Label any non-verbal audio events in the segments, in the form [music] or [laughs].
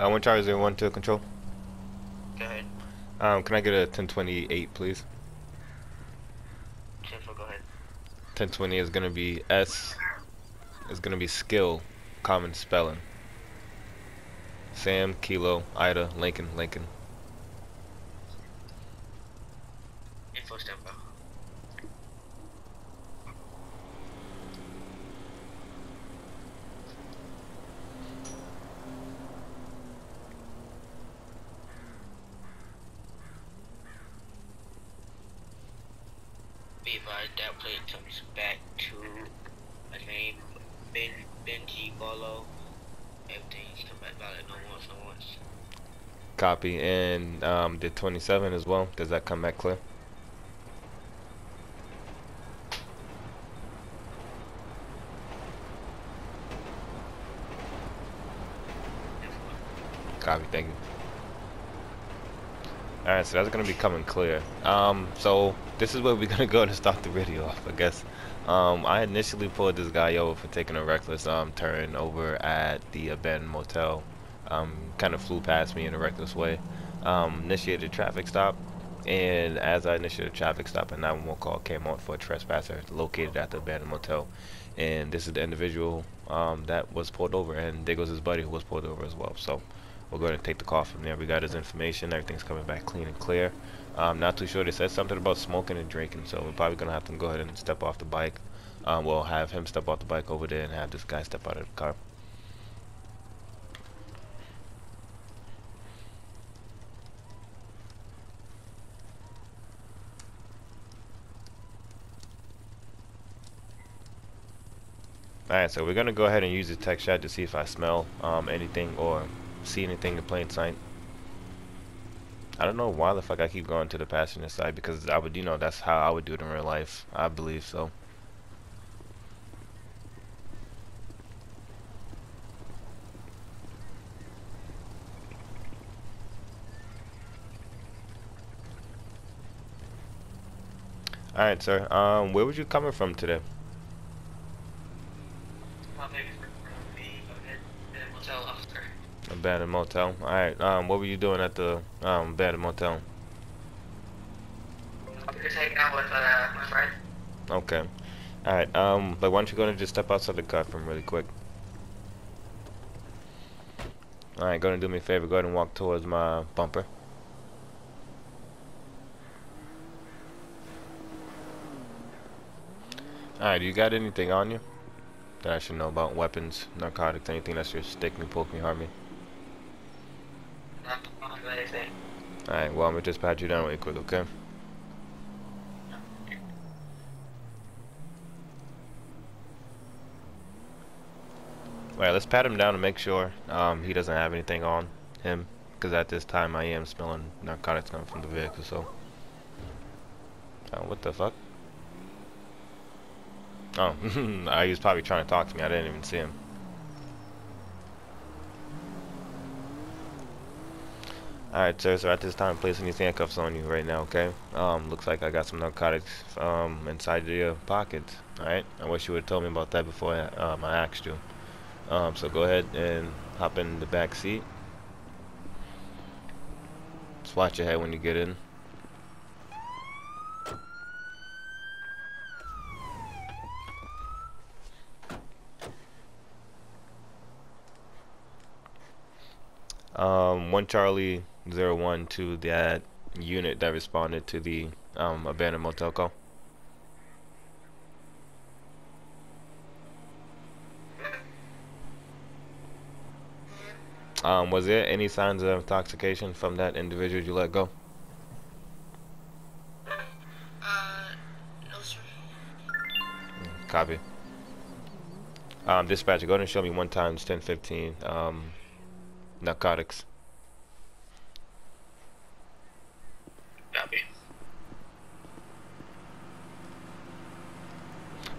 Uh, one Charlie zero one to control. Go ahead. Um, can I get a 1028, please? Central, go ahead. 1020 is gonna be S. Is gonna be skill, common spelling. Sam, Kilo, Ida, Lincoln, Lincoln. Copy. And um, 27 as well. Does that come back clear? Copy. Thank you. Alright, so that's going to be coming clear. Um, so, this is where we're [laughs] going to go to start the video off, I guess. Um, I initially pulled this guy over for taking a reckless um, turn over at the abandoned motel. Um, kind of flew past me in a reckless way. Um, initiated traffic stop, and as I initiated traffic stop, a 911 call came on for a trespasser located at the abandoned motel. And this is the individual um, that was pulled over, and there goes his buddy who was pulled over as well. So we're going to take the call from there. We got his information. Everything's coming back clean and clear. Um, not too sure. They said something about smoking and drinking, so we're probably going to have to go ahead and step off the bike. Um, we'll have him step off the bike over there and have this guy step out of the car. Alright, so we're going to go ahead and use the tech shot to see if I smell um, anything or see anything in plain sight. I don't know why the fuck I keep going to the passenger side because I would, you know, that's how I would do it in real life. I believe so. Alright, sir. Um, where was you coming from today? Abandoned motel. Alright, um, what were you doing at the um, abandoned motel? Out with uh, my friend. Okay. Alright, um, but why don't you go and just step outside the car from really quick? Alright, go ahead and do me a favor. Go ahead and walk towards my bumper. Alright, do you got anything on you that I should know about? Weapons, narcotics, anything that's just stick me, poke me, harm me? Alright, well, I'm gonna just pat you down really quick, okay? Alright, let's pat him down to make sure um, he doesn't have anything on him. Because at this time I am smelling narcotics coming from the vehicle, so. Oh, what the fuck? Oh, [laughs] he was probably trying to talk to me. I didn't even see him. Alright, sir, so at this time, placing these handcuffs on you right now, okay? Um, looks like I got some narcotics um, inside your pockets, alright? I wish you would have told me about that before I, um, I asked you. Um, so go ahead and hop in the back seat. Just watch your head when you get in. Um, one Charlie zero one to that unit that responded to the um, abandoned motel call. Um, was there any signs of intoxication from that individual you let go? Uh, no, sir. Copy. Um, dispatcher, go ahead and show me one times 1015 um, narcotics. Copy.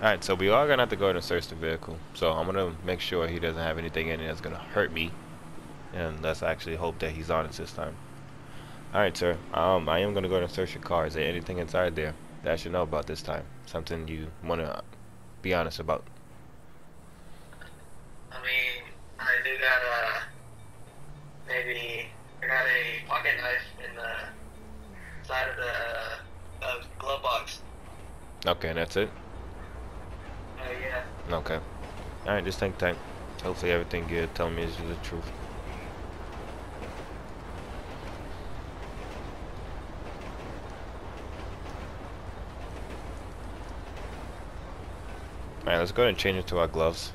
Alright, so we are gonna have to go ahead and search the vehicle. So I'm gonna make sure he doesn't have anything in it that's gonna hurt me. And let's actually hope that he's honest this time. Alright, sir. Um, I am gonna go ahead and search your car. Is there anything inside there that I should know about this time? Something you wanna be honest about? I mean, I do got a maybe I got a pocket knife in the side of the uh, glove box. Okay, and that's it? Okay. Alright, just think tank. Hopefully everything good. Tell me is the truth. Alright, let's go ahead and change it to our gloves.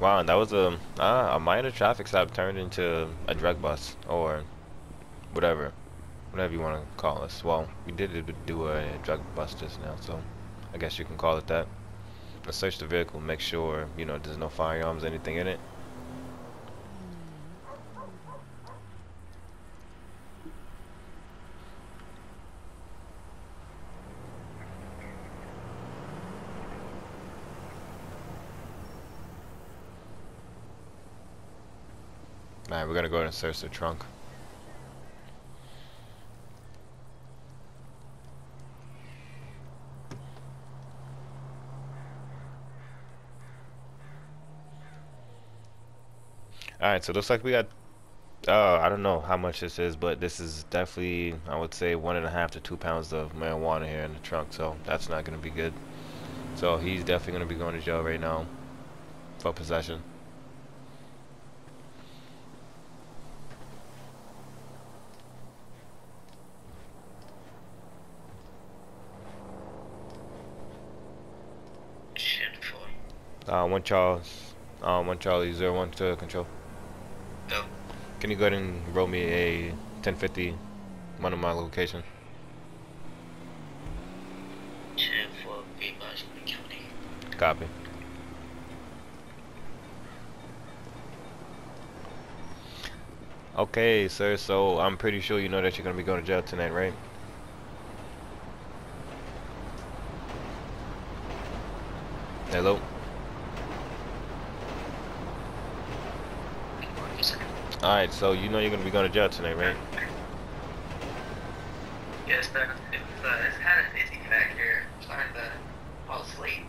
Wow, that was a ah, a minor traffic stop turned into a drug bust or whatever, whatever you want to call us. Well, we did do a drug bust just now, so I guess you can call it that. Let's search the vehicle, make sure you know there's no firearms, anything in it. Alright, we're gonna go ahead and search the trunk. Alright, so it looks like we got uh, I don't know how much this is, but this is definitely, I would say, one and a half to two pounds of marijuana here in the trunk, so that's not going to be good. So he's definitely going to be going to jail right now for possession. Uh, one Charles, uh, one Charlie, zero one to control. Can you go ahead and roll me a 1050, one of my location? 10 for County. Copy. Okay, sir, so I'm pretty sure you know that you're going to be going to jail tonight, right? Hello? Alright, so you know you're going to be going to jail tonight, right? Yes, sir. It's, uh, it's kind of back here. I'm starting to fall asleep.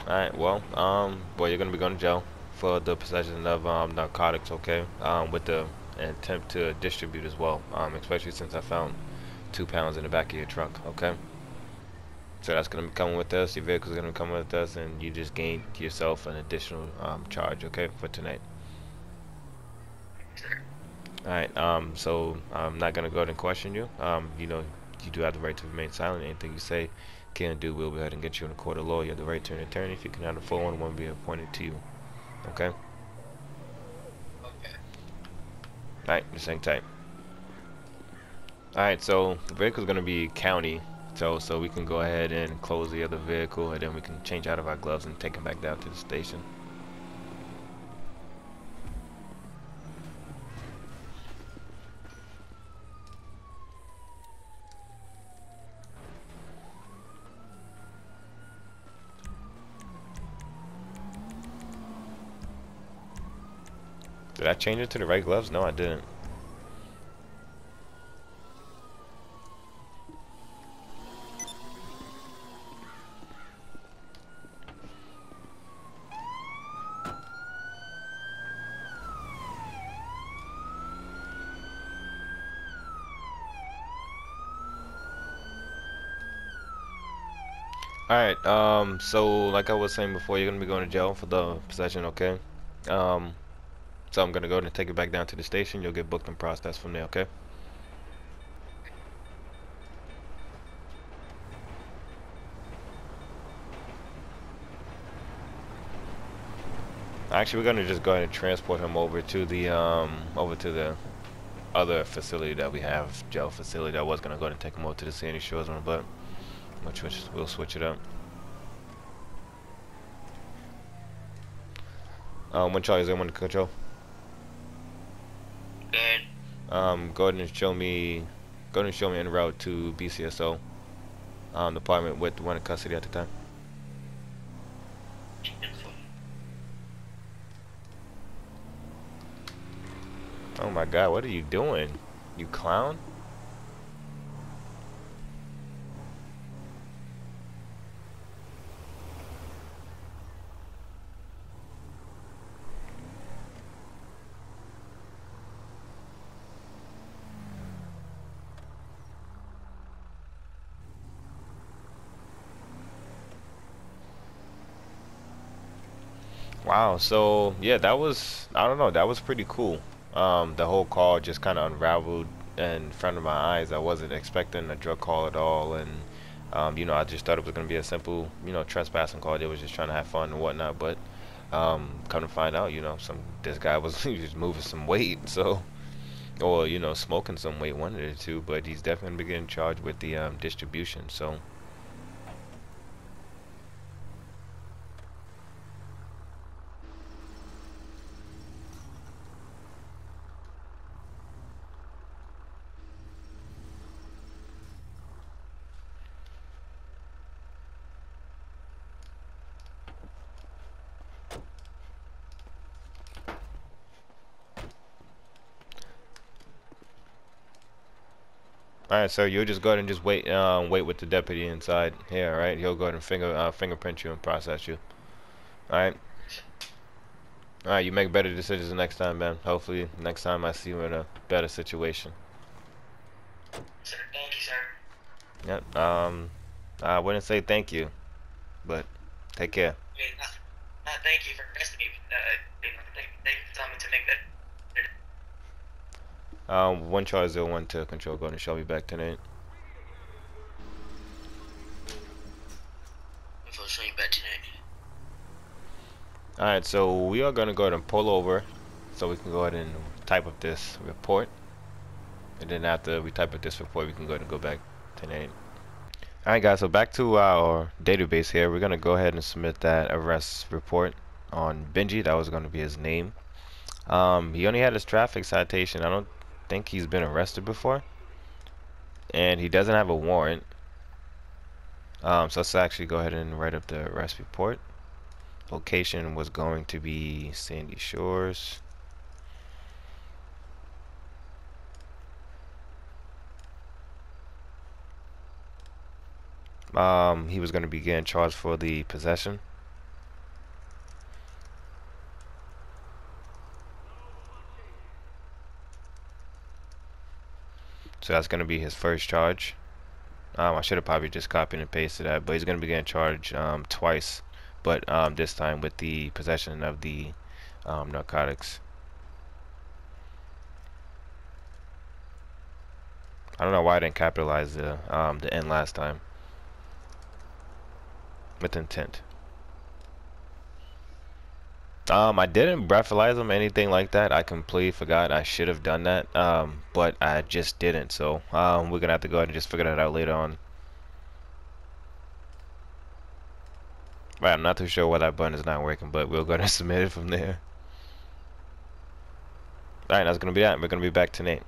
Alright, well, um, well, you're going to be going to jail for the possession of um, narcotics, okay? Um, with the attempt to distribute as well, um, especially since I found two pounds in the back of your trunk, okay? So that's going to be coming with us, your vehicle's going to be coming with us, and you just gained yourself an additional um, charge, okay, for tonight. Sir. Alright, um, so I'm not going to go ahead and question you. Um, you know, you do have the right to remain silent. Anything you say can do, we'll go ahead and get you in a court of law. You have the right to an attorney. If you cannot afford one, one will be appointed to you. Okay? Okay. Alright, just hang tight. Alright, so the vehicle's gonna be county, so so we can go ahead and close the other vehicle and then we can change out of our gloves and take him back down to the station. Did I change it to the right gloves? No, I didn't. Alright, um, so like I was saying before, you're gonna be going to jail for the possession, okay? Um, so I'm gonna go ahead and take it back down to the station. You'll get booked and processed from there, okay? Actually, we're gonna just go ahead and transport him over to the um over to the other facility that we have, jail facility. I was gonna go ahead and take him over to the Sandy Shores one, but which which we'll switch it up. Um, when Charlie's in, one control. Um, go ahead and show me, go ahead and show me en route to BCSO, um, department with one in custody at the time. Oh my God, what are you doing, you clown? Wow, so yeah, that was I don't know, that was pretty cool. Um, the whole call just kind of unraveled in front of my eyes. I wasn't expecting a drug call at all, and um, you know, I just thought it was gonna be a simple, you know, trespassing call. They was just trying to have fun and whatnot, but um, come to find out, you know, some this guy was [laughs] was moving some weight, so or you know, smoking some weight, one of the two. But he's definitely getting charged with the um, distribution. So. Alright, sir, you'll just go ahead and just wait um, wait with the deputy inside here, alright? He'll go ahead and finger uh, fingerprint you and process you. Alright? Alright, you make better decisions next time, man. Hopefully next time I see you in a better situation. Sir, thank you, sir. Yep. Um I wouldn't say thank you, but take care. I mean, not, not thank you for arresting me. Uh, you know, thank, thank you for telling me to make that. Um, one Charlie zero one to control. And show me back tonight. If I'll show you back tonight. Alright, so we are going to go ahead and pull over so we can go ahead and type up this report. And then after we type up this report, we can go ahead and go back to name. Alright guys, so back to our database here. We're going to go ahead and submit that arrest report on Benji. That was going to be his name. Um, he only had his traffic citation. I don't think he's been arrested before. And he doesn't have a warrant. Um, so let's actually go ahead and write up the arrest report. Location was going to be Sandy Shores. Um, he was going to be getting charged for the possession. So that's going to be his first charge. Um, I should have probably just copied and pasted that, but he's going to be getting charged um, twice but um, this time with the possession of the um, narcotics. I don't know why I didn't capitalize the um, the end last time. With intent. Um, I didn't breathalyze them, anything like that. I completely forgot. I should have done that, um, but I just didn't. So um, we're gonna have to go ahead and just figure that out later on. Right, I'm not too sure why that button is not working, but we'll go ahead and [laughs] submit it from there. Alright, that's gonna be that. We're gonna be back tonight.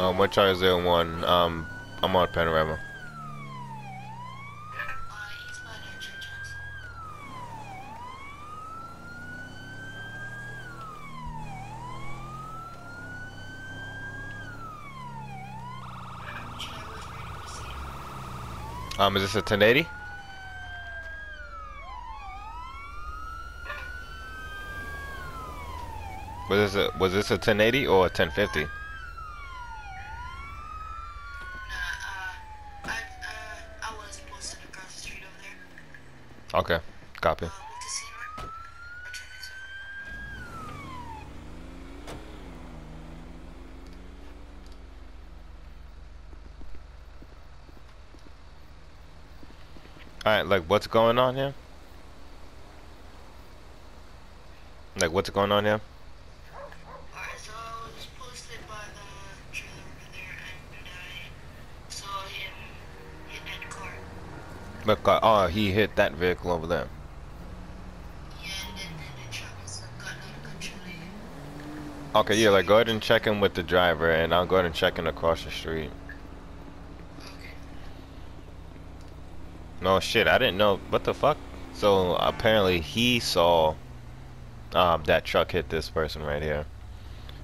Um, one Charlie zero one. Um, I'm on panorama. Um, is this a 1080? Was this a was this a 1080 or a 1050? Okay, copy. Alright, like what's going on here? Like what's going on here? Look, uh, oh, he hit that vehicle over there. Okay, yeah, like go ahead and check in with the driver, and I'll go ahead and check in across the street. No shit, I didn't know. What the fuck? So apparently he saw um, that truck hit this person right here,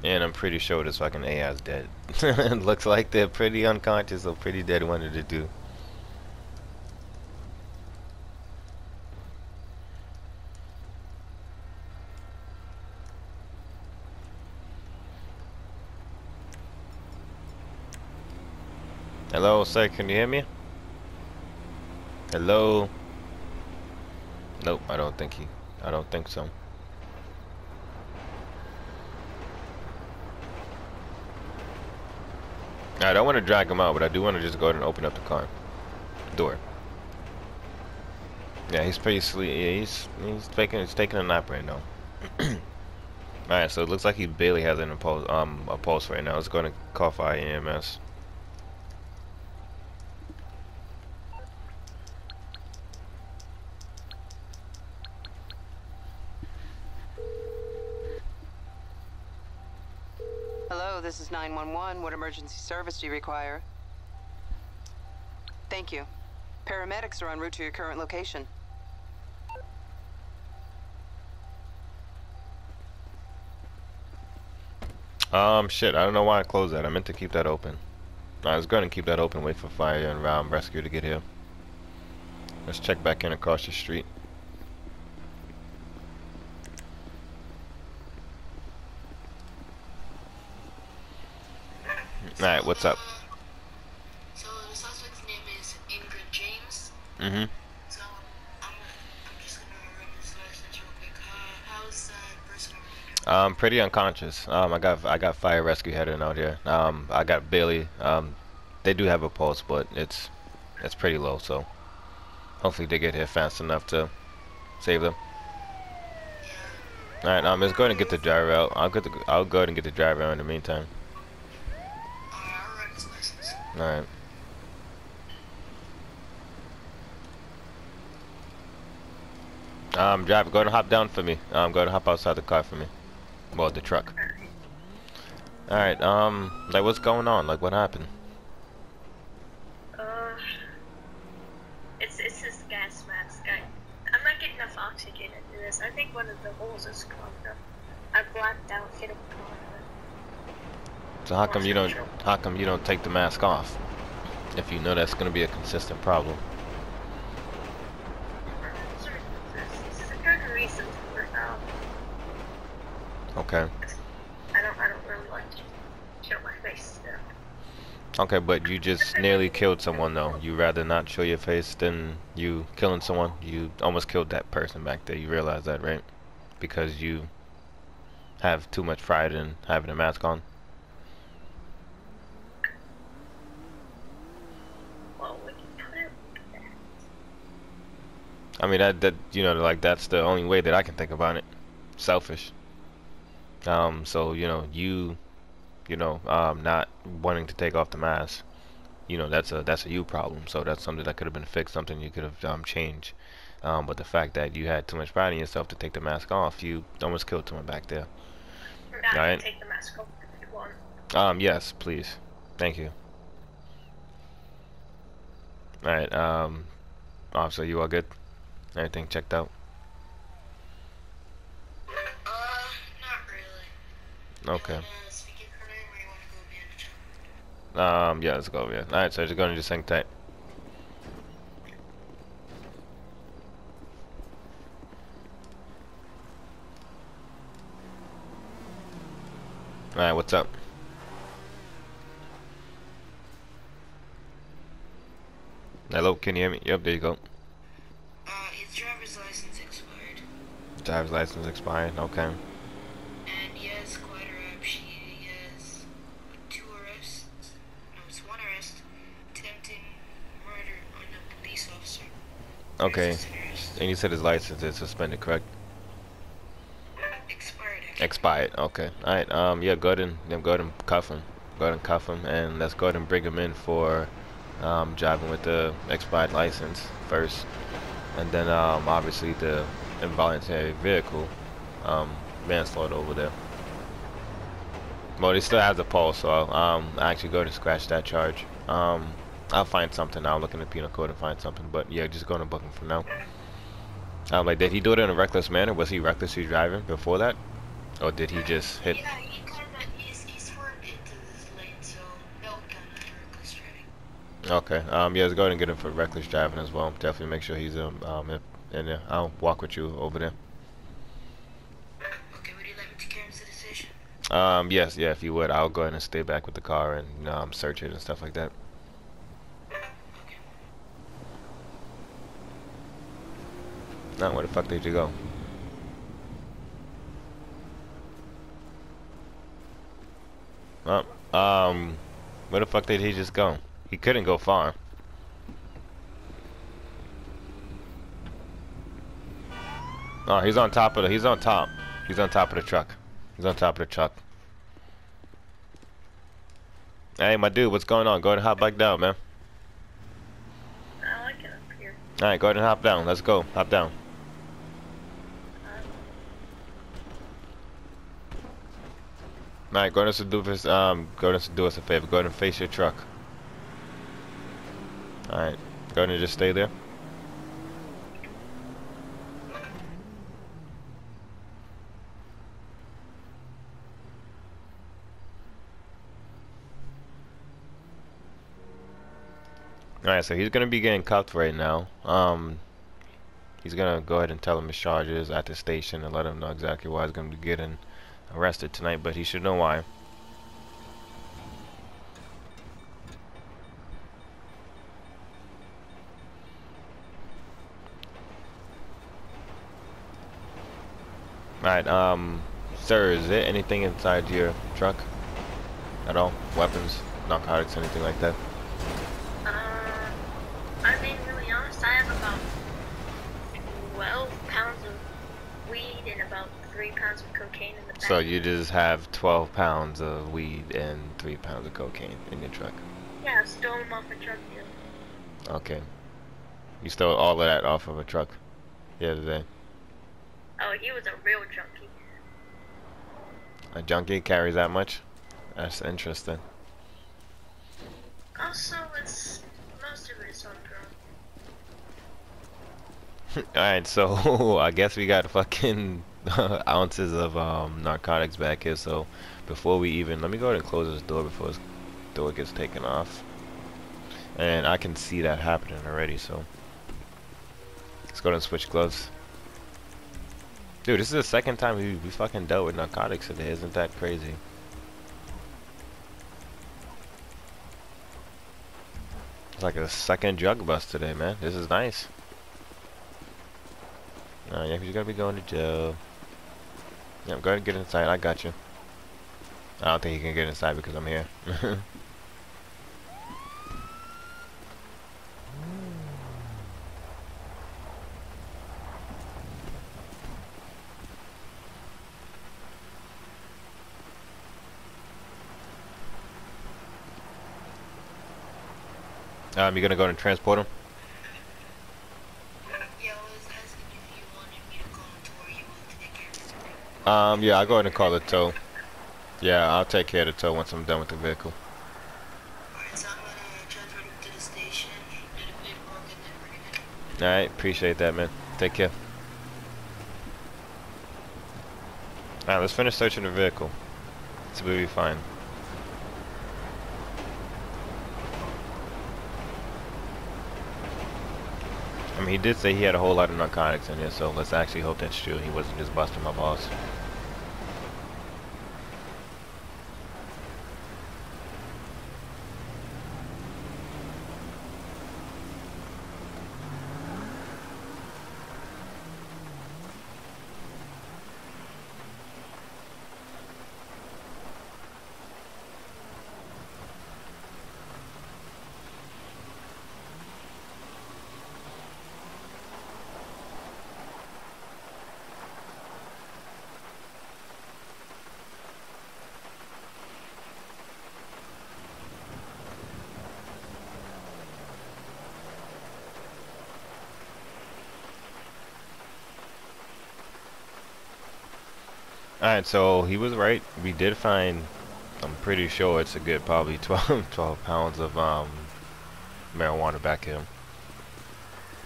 and I'm pretty sure this fucking AI's dead. [laughs] Looks like they're pretty unconscious or pretty dead. Wanted to do. Hello, sir, can you hear me? Hello? Nope, I don't think he, I don't think so. I don't want to drag him out, but I do want to just go ahead and open up the car door. Yeah, he's pretty sleep. Yeah, he's he's taking he's taking a nap right now. [clears throat] All right, so it looks like he barely has an um a pulse right now. It's going to call for EMS. Hello, this is 911. What emergency service do you require? Thank you. Paramedics are en route to your current location. Um, shit, I don't know why I closed that. I meant to keep that open. I was going to keep that open, wait for fire and um, rescue to get here. Let's check back in across the street. Alright, what's up? So the suspect's name is Ingrid James. Mm-hmm. So I'm, I'm just gonna run this license real quick. Uh, how's that person Um, pretty unconscious. Um, I got I got fire rescue heading out here. Um, I got Billy. Um, they do have a pulse, but it's it's pretty low. So hopefully they get here fast enough to save them. All right. Um, let's go ahead and get the driver out. I'll get the I'll go ahead and get the driver out in the meantime. Alright, I'll run his license. All right. Um, driver, go and hop down for me. Um, go ahead and hop outside the car for me. Well, the truck. All right. Um, like what's going on? Like what happened? Uh, it's it's this gas mask. I I'm not getting enough oxygen this. I think one of the holes is clogged up. I blacked out, hit a. So how come you don't how come you don't take the mask off? If you know that's gonna be a consistent problem. Okay. I don't I don't really like to show my face. Okay, but you just nearly killed someone though. You rather not show your face than you killing someone. You almost killed that person back there. You realize that, right? Because you have too much pride in having a mask on. Well, we can put it like that. I mean that that you know like that's the only way that I can think about it. Selfish. Um so you know you you know um not wanting to take off the mask. You know that's a that's a you problem. So that's something that could have been fixed, something you could have um changed. Um but the fact that you had too much pride in yourself to take the mask off, you almost killed someone back there. Right. take the mask off if you want. Um yes, please. Thank you. Alright, um officer, you all good? Everything checked out? Uh, not really. Okay. Uh, speaking her name, or you want to go behind the truck? Um, yeah, let's go over here. Alright, so just going to just hang tight. Alright, what's up? Hello, can you hear me? Yep, there you go. Uh, his driver's license expired, Driver's license expired. Okay. and has quite a rap sheet. He has two arrests. No, it's one arrest, attempting murder on a police officer. Okay. And you said his license is suspended, correct? Expired. Expired. Okay. All right. Um. Yeah. Go ahead and yeah, go ahead and cuff him. Go ahead and cuff him, and let's go ahead and bring him in for um, driving with the expired license first, and then um, obviously the involuntary vehicle um, manslaughter over there. Well, he still has a pulse, so I'll um, actually go to scratch that charge. Um, I'll find something. I'll look in the penal code and find something. But yeah, just go to book him for now. Um, like, did he do it in a reckless manner? Was he recklessly driving before that? Or did he just hit? Yeah, he kind he's he swerved into this lane, so that would kind of reckless driving. Okay. Um. Yeah. Let's go ahead and get him for reckless driving as well. Definitely make sure he's um um in there. I'll walk with you over there. Okay, would you like me to carry him to the station? Um. Yes. Yeah. If you would, I'll go ahead and stay back with the car and um search it and stuff like that. Okay. Now, where the fuck did you go? Well, um, where the fuck did he just go? He couldn't go far. Oh, he's on top of the. He's on top. He's on top of the truck. He's on top of the truck. Hey, my dude, what's going on? Go ahead and hop back down, man. I like it up here. All right, go ahead and hop down. Let's go. Hop down. All right, go ahead and do this. Um, go ahead and do us a favor. Go ahead and face your truck. All right, go ahead and just stay there. Alright, so he's gonna be getting cuffed right now. Um, he's gonna go ahead and tell him his charges at the station and let him know exactly why he's gonna be getting arrested tonight, but he should know why. Alright, um, sir, is there anything inside your truck at all? Weapons, narcotics, anything like that? Uh, I'm being really honest. I have about 12 pounds of weed and about 3 pounds of cocaine in the back. So you just have 12 pounds of weed and 3 pounds of cocaine in your truck. Yeah, I stole them off a truck deal. Okay. You stole all of that off of a truck the other day. Oh, he was a real junkie. A junkie carries that much? That's interesting. Also, it's most of it's on drugs. [laughs] Alright, so [laughs] I guess we got fucking [laughs] ounces of um, narcotics back here. So before we even, let me go ahead and close this door before this door gets taken off. And I can see that happening already, so let's go ahead and switch gloves. Dude, this is the second time we, we fucking dealt with narcotics today. Isn't that crazy? It's like a second drug bust today, man. This is nice. Oh, yeah, you're gonna be going to jail. Yep, go ahead and get inside. I got you. I don't think you can get inside because I'm here. [laughs] um, you gonna go and transport him? Um, yeah, I'll go ahead and call the tow. Yeah, I'll take care of the tow once I'm done with the vehicle. Alright, so appreciate that, man. Take care. Alright, let's finish searching the vehicle. See what we fine. I mean, he did say he had a whole lot of narcotics in here, so let's actually hope that's true. He wasn't just busting my balls. Alright, so he was right. We did find, I'm pretty sure it's a good probably [laughs] 12, 12 pounds of um, marijuana back here.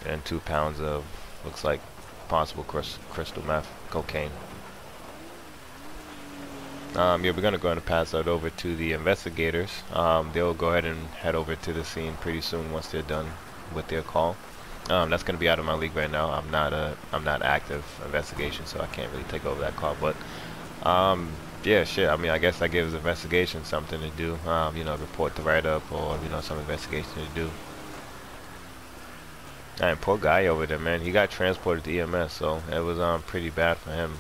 And two pounds of, looks like possible crystal meth, cocaine. Um, yeah, we're going to go ahead and pass that over to the investigators. Um, they'll go ahead and head over to the scene pretty soon once they're done with their call. Um, that's going to be out of my league right now. I'm not a I'm not active investigation, so I can't really take over that call. But um, yeah, shit. I mean, I guess that gives investigation something to do. Um, you know, report the write up or you know some investigation to do. And poor guy over there, man. He got transported to EMS, so it was um pretty bad for him.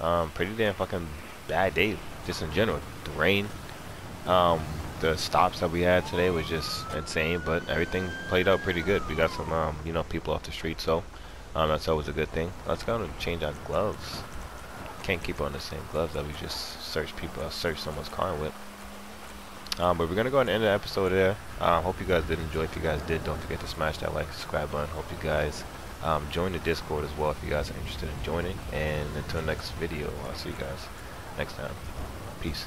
Um, pretty damn fucking bad day, just in general. The rain, um, the stops that we had today was just insane, but everything played out pretty good. We got some, um, you know, people off the street, so Um, that's always a good thing. Let's go and change our gloves. Can't keep on the same gloves that we just search people, uh, search someone's car with. Um, but we're gonna go and end the episode there. Um, hope you guys did enjoy. If you guys did, don't forget to smash that like, subscribe button. Hope you guys um, join the Discord as well if you guys are interested in joining. And until next video, I'll see you guys next time. Peace.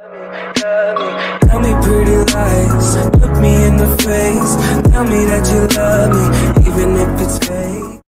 Tell me pretty lies, look me in the face. Tell me that you love me, even if it's fake.